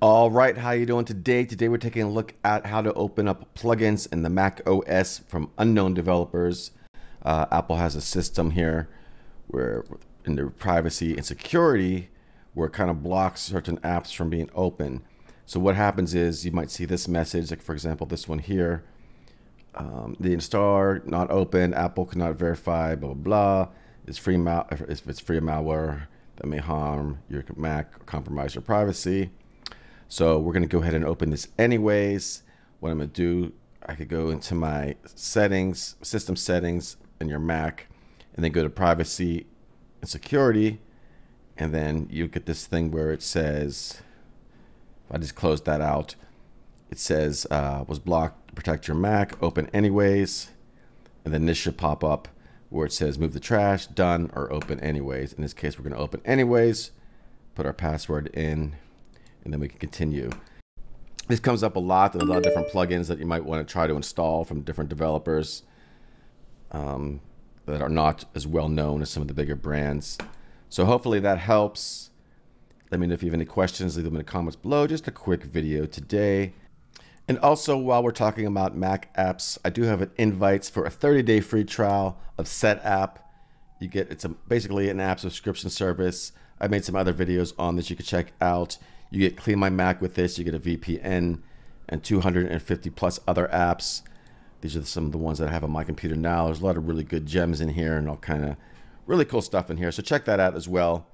All right, how you doing today? Today we're taking a look at how to open up plugins in the Mac OS from unknown developers. Uh, Apple has a system here where in the privacy and security where it kind of blocks certain apps from being open. So what happens is you might see this message, like for example, this one here. Um, the installer not open, Apple cannot verify, blah, blah, blah. It's free mal if it's free malware that may harm your Mac or compromise your privacy. So we're going to go ahead and open this anyways. What I'm going to do, I could go into my settings, system settings in your Mac, and then go to privacy and security. And then you get this thing where it says, I just closed that out, it says uh, was blocked protect your Mac, open anyways. And then this should pop up where it says move the trash, done, or open anyways. In this case, we're going to open anyways, put our password in, and then we can continue. This comes up a lot. There's a lot of different plugins that you might want to try to install from different developers um, that are not as well known as some of the bigger brands. So hopefully that helps. Let me know if you have any questions. Leave them in the comments below. Just a quick video today. And also, while we're talking about Mac apps, I do have an invites for a 30-day free trial of Setapp. You get it's a, basically an app subscription service. I made some other videos on this you can check out. You get Clean My Mac with this. You get a VPN and 250 plus other apps. These are some of the ones that I have on my computer now. There's a lot of really good gems in here and all kind of really cool stuff in here. So check that out as well.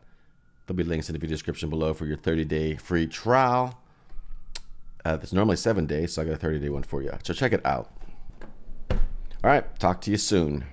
There'll be links in the video description below for your 30-day free trial. Uh, it's normally seven days, so I got a 30-day one for you. So check it out. All right, talk to you soon.